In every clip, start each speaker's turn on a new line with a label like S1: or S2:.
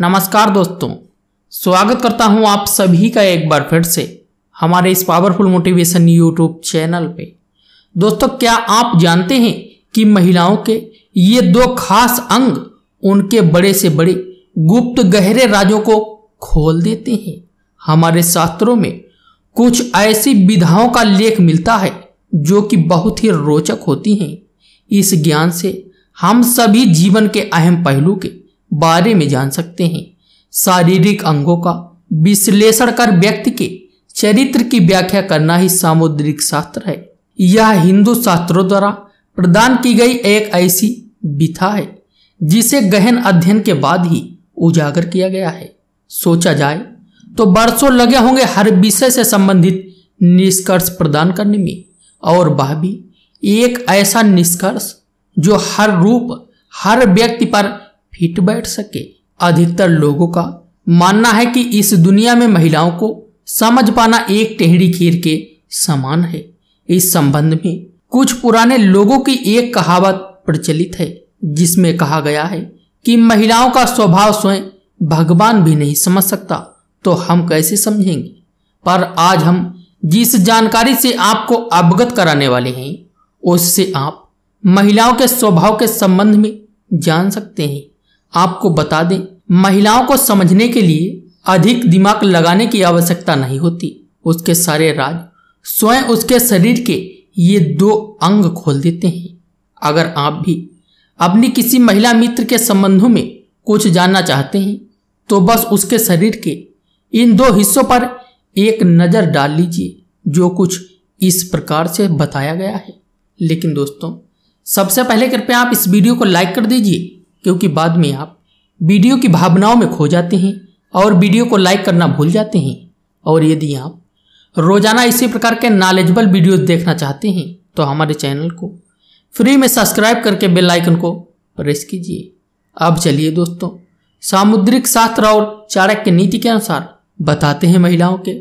S1: नमस्कार दोस्तों, स्वागत करता हूँ आप सभी का एक बार फिर से हमारे इस पावरफुल मोटिवेशन यूट्यूब चैनल पे। दोस्तों, क्या आप जानते हैं कि महिलाओं के ये दो खास अंग उनके बड़े से बड़े गुप्त गहरे राजों को खोल देते हैं? हमारे शास्त्रों में कुछ ऐसी विधाओं का लेख मिलता है जो कि बहुत ही रोचक होती हैं। इस ज्ञान से हम सभी जीवन के अहम पहलू के बारे में जान सकते हैं। शारीरिक अंगों का विश्लेषण कर व्यक्ति के चरित्र की व्याख्या करना ही सामुद्रिक शास्त्र है। यह हिंदू शास्त्रों द्वारा प्रदान की गई एक ऐसी विथा है, जिसे गहन अध्ययन के बाद ही उजागर किया गया है। सोचा जाए तो बरसों लगे होंगे हर विषय से संबंधित निष्कर्ष प्रदान करने में, और वह भी एक ऐसा निष्कर्ष जो हर रूप, हर व्यक्ति पर फिट बैठ सके। अधिकतर लोगों का मानना है कि इस दुनिया में महिलाओं को समझ पाना एक टेहड़ी खीर के समान है। इस संबंध में कुछ पुराने लोगों की एक कहावत प्रचलित है, जिसमें कहा गया है कि महिलाओं का स्वभाव स्वयं भगवान भी नहीं समझ सकता। तो हम कैसे समझेंगे? पर आज हम जिस जानकारी से आपको अवगत कराने वाले हैं, उससे आप महिलाओं के स्वभाव के संबंध में जान सकते हैं। आपको बता दें, महिलाओं को समझने के लिए अधिक दिमाग लगाने की आवश्यकता नहीं होती। उसके सारे राज स्वयं उसके शरीर के ये दो अंग खोल देते हैं। अगर आप भी अपनी किसी महिला मित्र के संबंधों में कुछ जानना चाहते हैं तो बस उसके शरीर के इन दो हिस्सों पर एक नज़र डाल लीजिए, जो कुछ इस प्रकार से बताया गया है। लेकिन दोस्तों, सबसे पहले कृपया आप इस वीडियो को लाइक कर दीजिए क्योंकि बाद में आप वीडियो की भावनाओं में खो जाते हैं और वीडियो को लाइक करना भूल जाते हैं। और यदि आप रोज़ाना इसी प्रकार के नॉलेजेबल वीडियो देखना चाहते हैं तो हमारे चैनल को फ्री में सब्सक्राइब करके बेल आइकन को प्रेस कीजिए। अब चलिए दोस्तों, सामुद्रिक शास्त्र और चाणक्य नीति के अनुसार बताते हैं महिलाओं के,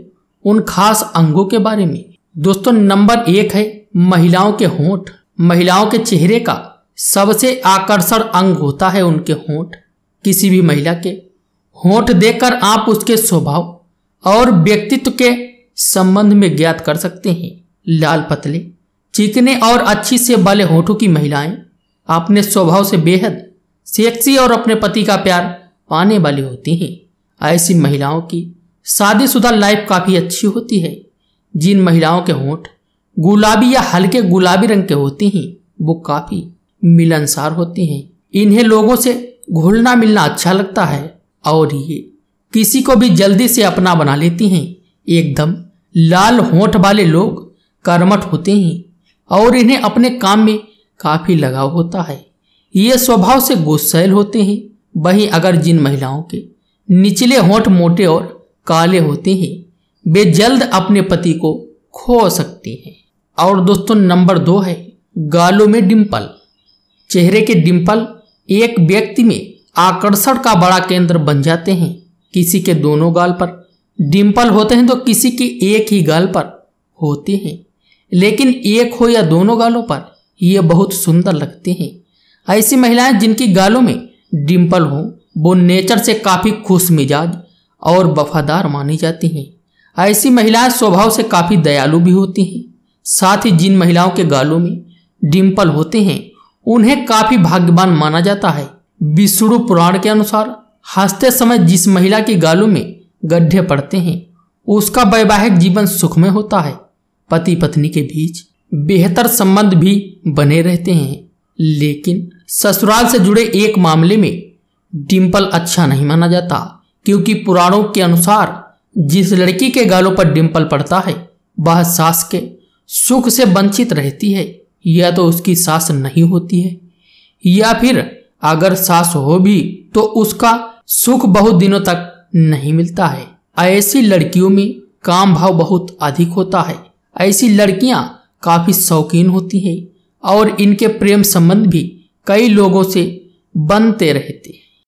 S1: उन खास अंगों के बारे में। दोस्तों, नंबर एक है महिलाओं के होंठ। महिलाओं के चेहरे का सबसे आकर्षण अंग होता है उनके होंठ, किसी भी महिला के। होंठ देखकर आप उसके स्वभाव और व्यक्तित्व के संबंध में ज्ञात कर सकते हैं। लाल पतले चिकने और अच्छी से वाले होठों की महिलाएँ अपने स्वभाव से बेहद सेक्सी और अपने पति का प्यार पाने वाली होती हैं। ऐसी महिलाओं की शादीशुदा लाइफ काफ़ी अच्छी होती है। जिन महिलाओं के होंठ गुलाबी या हल्के गुलाबी रंग के होते हैं, वो काफ़ी मिलनसार होती हैं। इन्हें लोगों से घुलना मिलना अच्छा लगता है। और ये किसी को भी जल्दी से अपना बना लेती हैं। एकदम लाल होठ वाले लोग कर्मठ होते हैं। और इन्हें अपने काम में काफ़ी लगाव होता है। ये स्वभाव से गुस्सैल होते हैं। वहीं अगर जिन महिलाओं के निचले होठ मोटे और काले होते हैं, वे जल्द अपने पति को खो सकते हैं। और दोस्तों, नंबर दो है, गालों में डिम्पल चेहरे के डिम्पल एक व्यक्ति में आकर्षण का बड़ा केंद्र बन जाते हैं। किसी के दोनों गाल पर डिम्पल होते हैं तो किसी के एक ही गाल पर होते हैं। लेकिन एक हो या दोनों गालों पर ये बहुत सुंदर लगते हैं। ऐसी महिलाएँ जिनकी गालों में डिम्पल हो, वो नेचर से काफ़ी खुश मिजाज और वफादार मानी जाती हैं। ऐसी महिलाएँ स्वभाव से काफ़ी दयालु भी होती हैं। साथ ही जिन महिलाओं के गालों में डिम्पल होते हैं उन्हें काफ़ी भाग्यवान माना जाता है। विष्णु पुराण के अनुसार, हँसते समय जिस महिला की गालों में गड्ढे पड़ते हैं, उसका वैवाहिक जीवन सुखमय होता है। पति पत्नी के बीच बेहतर संबंध भी बने रहते हैं। लेकिन ससुराल से जुड़े एक मामले में डिम्पल अच्छा नहीं माना जाता, क्योंकि पुराणों के अनुसार जिस लड़की के गालों पर डिम्पल पड़ता है, वह सास के सुख से वंचित रहती है। या तो उसकी सास नहीं होती है, या फिर अगर सास हो भी तो उसका सुख बहुत दिनों तक नहीं मिलता है। ऐसी लड़कियों में काम भाव बहुत अधिक होता है। ऐसी लड़कियाँ काफ़ी शौकीन होती हैं और इनके प्रेम संबंध भी कई लोगों से बनते रहते हैं।